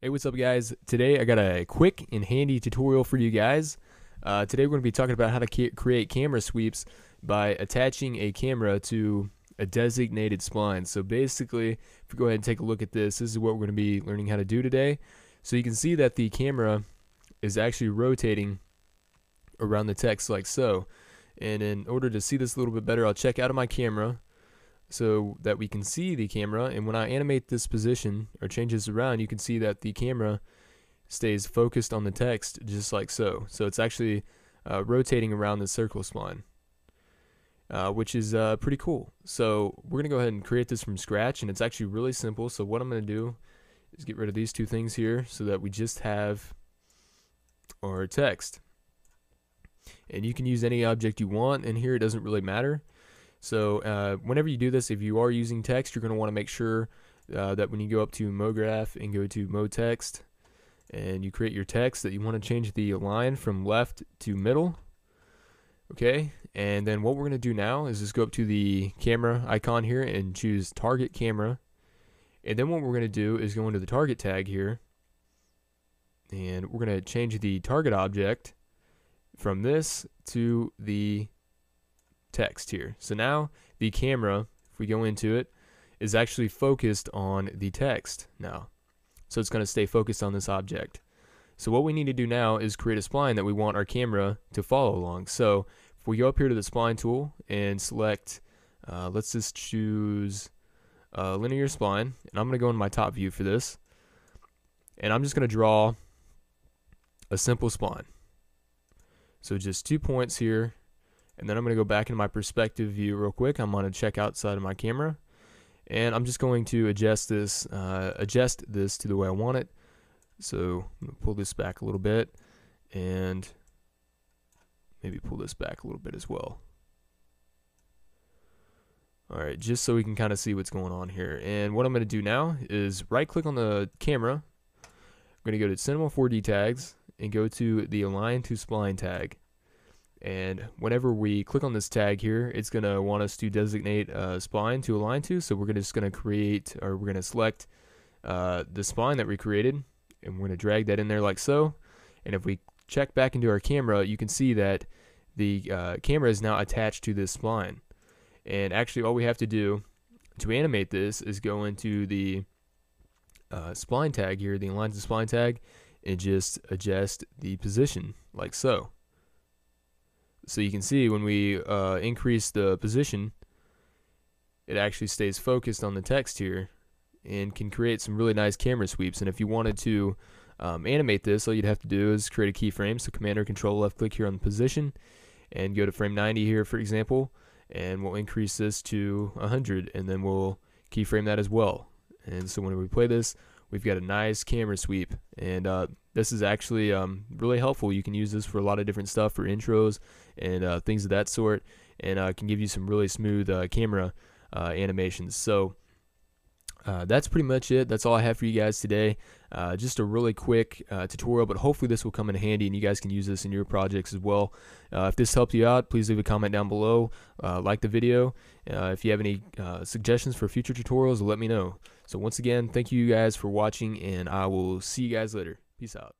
Hey, what's up, guys? Today I got a quick and handy tutorial for you guys. Uh, today we're going to be talking about how to create camera sweeps by attaching a camera to a designated spline. So basically, if we go ahead and take a look at this, this is what we're going to be learning how to do today. So you can see that the camera is actually rotating around the text like so. And in order to see this a little bit better, I'll check out of my camera so that we can see the camera. And when I animate this position or change this around you can see that the camera stays focused on the text just like so. So it's actually uh, rotating around the circle spline uh, which is uh, pretty cool. So we're gonna go ahead and create this from scratch and it's actually really simple. So what I'm gonna do is get rid of these two things here so that we just have our text. And you can use any object you want and here it doesn't really matter so uh, whenever you do this, if you are using text, you're going to want to make sure uh, that when you go up to MoGraph and go to MoText, and you create your text, that you want to change the line from left to middle. Okay, and then what we're going to do now is just go up to the camera icon here and choose Target Camera. And then what we're going to do is go into the Target tag here, and we're going to change the target object from this to the text here. So now the camera, if we go into it, is actually focused on the text now. So it's going to stay focused on this object. So what we need to do now is create a spline that we want our camera to follow along. So if we go up here to the spline tool and select, uh, let's just choose linear spline, and I'm going to go in my top view for this. And I'm just going to draw a simple spline. So just two points here and then I'm going to go back into my perspective view real quick. I'm going to check outside of my camera. And I'm just going to adjust this, uh, adjust this to the way I want it. So I'm going to pull this back a little bit and maybe pull this back a little bit as well. Alright, just so we can kind of see what's going on here. And what I'm going to do now is right click on the camera. I'm going to go to Cinema 4D tags and go to the Align to Spline tag. And whenever we click on this tag here, it's going to want us to designate a spline to align to. So we're just going to create, or we're going to select uh, the spline that we created, and we're going to drag that in there like so. And if we check back into our camera, you can see that the uh, camera is now attached to this spline. And actually all we have to do to animate this is go into the uh, spline tag here, the align to spline tag, and just adjust the position like so. So you can see when we uh, increase the position, it actually stays focused on the text here and can create some really nice camera sweeps. And if you wanted to um, animate this, all you'd have to do is create a keyframe. So Command or Control left click here on the position and go to frame 90 here, for example, and we'll increase this to 100 and then we'll keyframe that as well. And so when we play this, we've got a nice camera sweep and uh, this is actually um, really helpful you can use this for a lot of different stuff for intros and uh, things of that sort and uh, can give you some really smooth uh, camera uh, animations so uh, that's pretty much it. That's all I have for you guys today. Uh, just a really quick tutorial, but hopefully this will come in handy and you guys can use this in your projects as well. if this helped you out, please leave a comment down below. like the video. if you have any suggestions for future tutorials, let me know. So once again, thank you guys for watching, and I will see you guys later. Peace out.